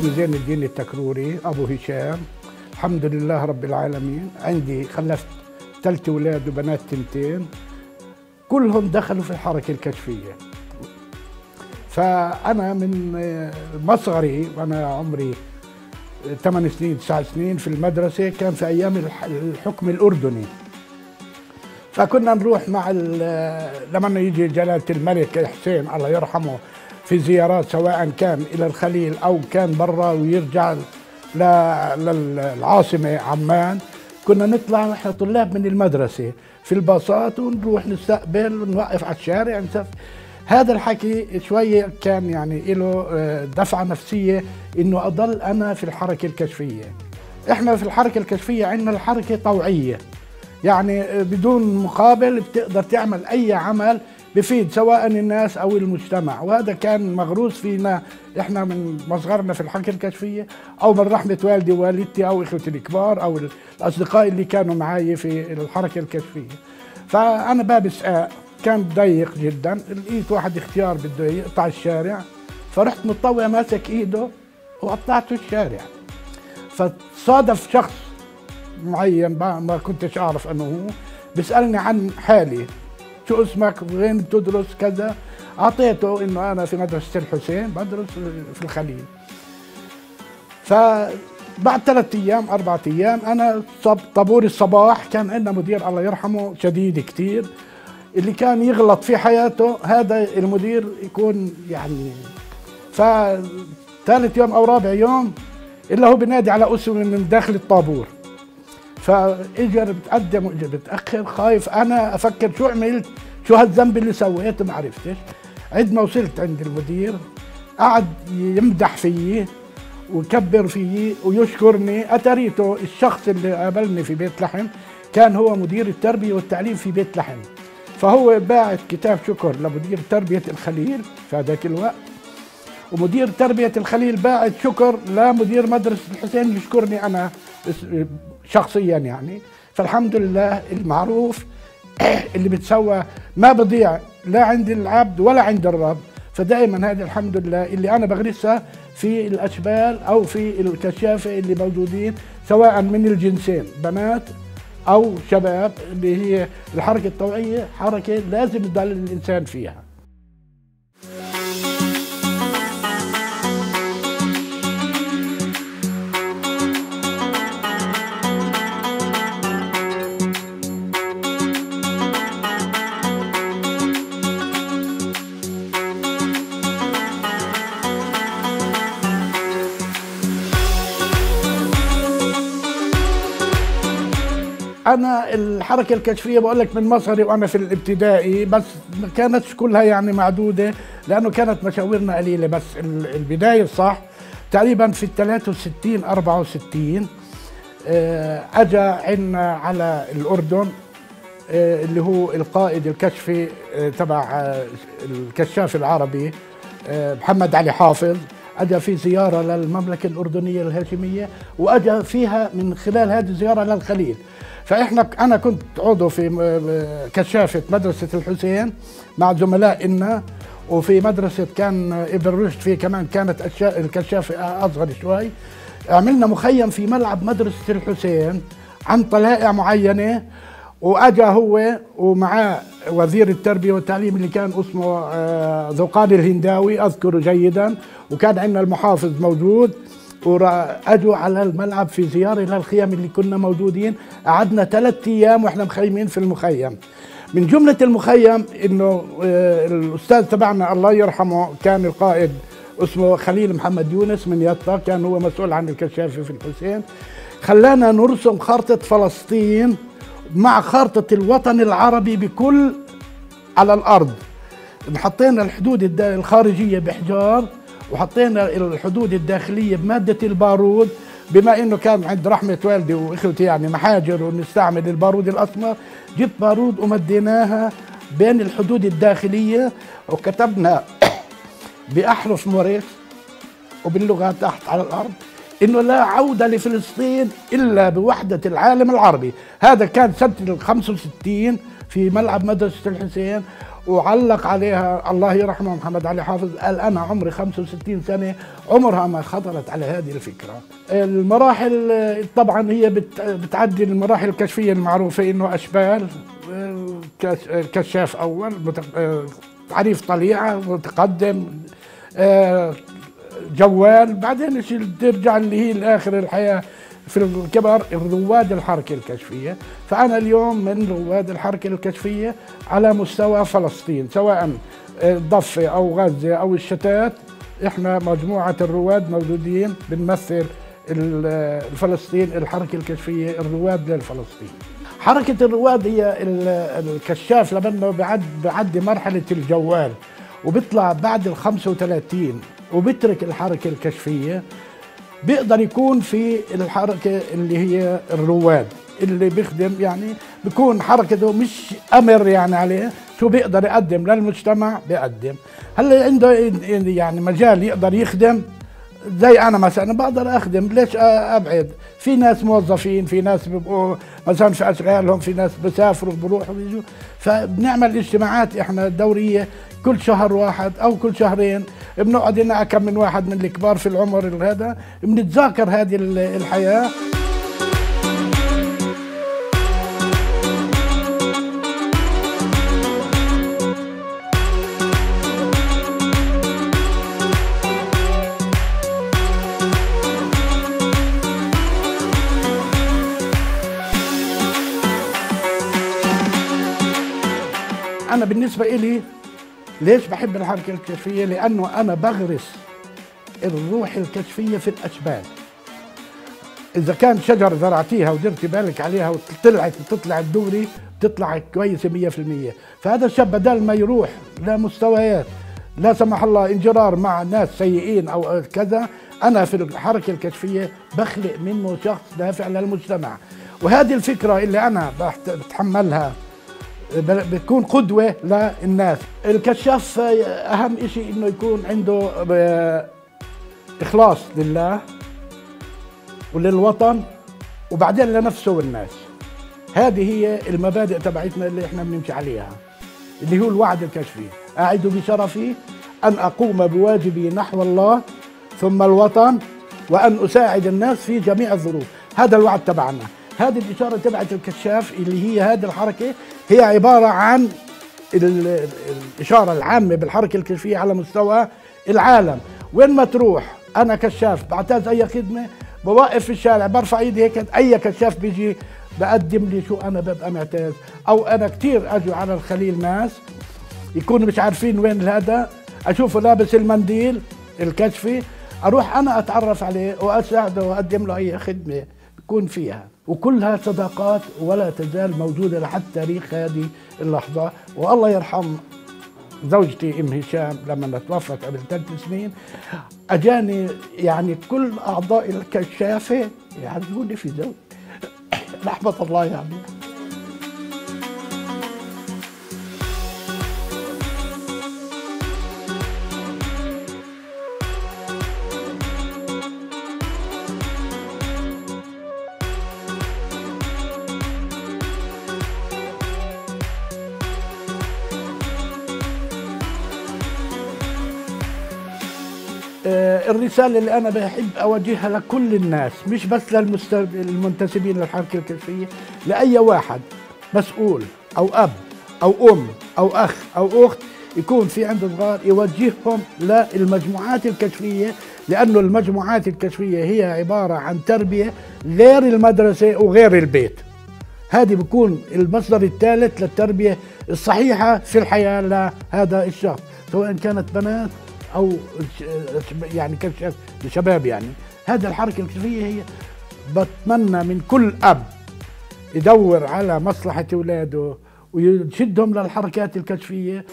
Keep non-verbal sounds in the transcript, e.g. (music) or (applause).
اسمي زين الدين التكروري أبو هشام. الحمد لله رب العالمين. عندي خلفت ثلاث أولاد وبنات تنتين. كلهم دخلوا في الحركة الكشفية. فأنا من مصغري وأنا عمري ثمان سنين تسع سنين في المدرسة كان في أيام الح- الحكم الأردني. فكنا نروح مع لما يجي جلالة الملك حسين الله يرحمه في زيارات سواء كان إلى الخليل أو كان برا ويرجع للعاصمة عمان. كنا نطلع نحن طلاب من المدرسة في الباصات ونروح نستقبل ونوقف على الشارع نسف. هذا الحكي شوية كان يعني له آه، دفعة نفسية إنه أضل أنا في الحركة الكشفية. إحنا في الحركة الكشفية عندنا الحركة طوعية. يعني بدون مقابل بتقدر تعمل أي عمل بفيد سواء الناس أو المجتمع. وهذا كان مغروس فينا إحنا من مصغرنا في الحركه الكشفية أو من رحمة والدي ووالدتي أو إخوتي الكبار أو الأصدقاء اللي كانوا معي في الحركة الكشفية. فأنا باب سقاء كان ضيق جدا. لقيت واحد اختيار بده يقطع الشارع. فرحت متطوع ماسك إيده وقطعته الشارع. فصادف شخص معين ما كنتش أعرف أنه هو بيسألني عن حالي. شو اسمك وين بتدرس كذا. أعطيته إنه أنا في مدرسة الحسين بدرس في الخليل. فبعد ثلاث أيام أربع أيام أنا طابور الصباح كان عندنا مدير الله يرحمه شديد كتير. اللي كان يغلط في حياته هذا المدير يكون يعني فثالث يوم أو رابع يوم إلا هو بنادي على اسمي من داخل الطابور. فاجى بتقدم واجى بتأخر خايف أنا أفكر شو عملت شو هالذنب اللي سويته ما عرفتش. عند ما وصلت عند المدير قعد يمدح فيي ويكبر فيي ويشكرني. اتريته الشخص اللي قابلني في بيت لحم كان هو مدير التربية والتعليم في بيت لحم. فهو باعت كتاب شكر لمدير تربية الخليل في هذاك الوقت. ومدير تربية الخليل باعت شكر لمدير مدرسة الحسين يشكرني بس- شخصيا يعني. فالحمد لله المعروف (clears throat) اللي بتسوى ما بضيع لا عند العبد ولا عند الرب. فدائما هذه الحمد لله اللي أنا بغرسها في الأشبال أو في الكشافة اللي موجودين سواء من الجنسين بنات أو شباب اللي هي الحركة الطوعية حركة لازم يضل الإنسان فيها. أنا الحركة الكشفية بقول لك من مصري وأنا في الابتدائي بس ما كانتش كلها يعني معدودة لأنه كانت مشاورنا قليلة بس ال- البداية الصح تقريبا في ال 63 64 آه، اجى عنا على الأردن آه، اللي هو القائد الكشفي آه، تبع آه، الكشاف العربي محمد علي حافظ. اجى في زيارة للمملكة الأردنية الهاشمية واجى فيها من خلال هذه الزيارة للخليل. فإحنا أنا كنت عضو في كشافة مدرسة الحسين مع زملائنا وفي مدرسة كان ابن رشد في كمان كانت اشياء الكشافة أصغر شوي. عملنا مخيم في ملعب مدرسة الحسين عن طلائع معينة وأجا هو ومعاه وزير التربية والتعليم اللي كان اسمه آه، ذوقان الهنداوي اذكره جيدا وكان عندنا المحافظ موجود. واجوا على الملعب في زياره للخيام اللي كنا موجودين. قعدنا ثلاث أيام وإحنا مخيمين في المخيم. من جملة المخيم إنه آه، الأستاذ تبعنا الله يرحمه كان القائد اسمه خليل محمد يونس من يطا كان هو مسؤول عن الكشافه في الحسين. خلانا نرسم خارطة فلسطين مع خارطة الوطن العربي بكل على الأرض. حطينا الحدود الخارجية بحجار. وحطينا الحدود الداخلية بمادة البارود بما إنه كان عند رحمة والدي وإخوتي يعني محاجر ونستعمل البارود الأسمر جبت بارود ومديناها بين الحدود الداخلية وكتبنا (coughs) بأحرف مورس وباللغة تحت على الأرض إنه لا عودة لفلسطين إلا بوحدة العالم العربي. هذا كان سنة ال 65 في ملعب مدرسة الحسين. وعلق عليها الله يرحمه محمد علي حافظ. قال أنا عمري 65 سنة عمرها ما خطرت على هذه الفكرة. المراحل طبعا هي بتعدي المراحل الكشفية المعروفة إنه أشبال كشاف أول تعريف طليعة متقدم جوال بعدين ترجع اللي هي الآخر الحياة. في الكبر رواد الحركة الكشفية. فأنا اليوم من رواد الحركة الكشفية على مستوى فلسطين سواء الضفة أو غزة أو الشتات. إحنا مجموعة الرواد موجودين بنمثل الفلسطين الحركة الكشفية الرواد للفلسطين. حركة الرواد هي الكشاف لما بعد بعدي مرحلة الجوال وبيطلع بعد ال 35 وبترك الحركة الكشفية. بيقدر يكون في الحركة اللي هي الرواد اللي بيخدم يعني بيكون حركته مش أمر يعني عليه شو بيقدر يقدم للمجتمع بيقدم. هلأ عنده يعني مجال يقدر يخدم؟ زي أنا مثلا بقدر أخدم. ليش أبعد؟ في ناس موظفين في ناس بيبقوا مثلا في أشغالهم في ناس بسافروا بروحوا بيجوا. فبنعمل اجتماعات إحنا دورية كل شهر واحد أو كل شهرين. بنقعد هنا كم من واحد من الكبار في العمر هذا بنتذاكر هذه الحياة. أنا بالنسبة إلي ليش بحب الحركة الكشفية؟ لأنه أنا بغرس الروح الكشفية في الاشبال إذا كان شجر زرعتيها ودرتي بالك عليها وطلعت تطلع الدوري تطلع كويسة 100% فهذا الشاب بدل ما يروح لمستويات لا سمح الله انجرار مع ناس سيئين أو كذا أنا في الحركة الكشفية بخلق منه شخص نافع للمجتمع. وهذه الفكرة اللي أنا بتحملها بتكون قدوة للناس. الكشاف أهم شيء إنه يكون عنده إخلاص لله وللوطن وبعدين لنفسه والناس. هذه هي المبادئ تبعتنا اللي إحنا بنمشي عليها اللي هو الوعد الكشفي. أعد بشرفي أن أقوم بواجبي نحو الله ثم الوطن وأن أساعد الناس في جميع الظروف. هذا الوعد تبعنا. هذه الإشارة تبعت الكشاف اللي هي هذه الحركة. هي عبارة عن الإشارة العامة بالحركة الكشفية على مستوى العالم. وين ما تروح أنا كشاف بعتاز أي خدمة بوقف في الشارع برفع إيدي هيك أي كشاف بيجي بقدم لي شو أنا ببقى معتاز. أو أنا كثير أجوا على الخليل ناس يكونوا مش عارفين وين هذا أشوفه لابس المنديل الكشفي أروح أنا أتعرف عليه وأساعده وأقدم له أي خدمة بكون فيها. وكلها صداقات ولا تزال موجودة لحد تاريخ هذه اللحظة. والله يرحم زوجتي أم هشام لما توفت قبل ثلاث سنين. أجاني يعني كل أعضاء الكشافة يعذبوني في زوج رحمه (coughs) الله يعني الرسالة اللي أنا بحب أوجهها لكل الناس مش بس للمنتسبين للحركة الكشفية لأي واحد مسؤول أو أب أو أم أو أخ أو أخت يكون في عنده صغار يوجههم للمجموعات الكشفية لأنه المجموعات الكشفية هي عبارة عن تربية غير المدرسة وغير البيت. هذه بكون المصدر الثالث للتربية الصحيحة في الحياة لهذا الشخص سواء كانت بنات أو يعني شباب يعني. هذه الحركة الكشفية هي بتمنى من كل أب يدور على مصلحة أولاده ويشدهم للحركات الكشفية.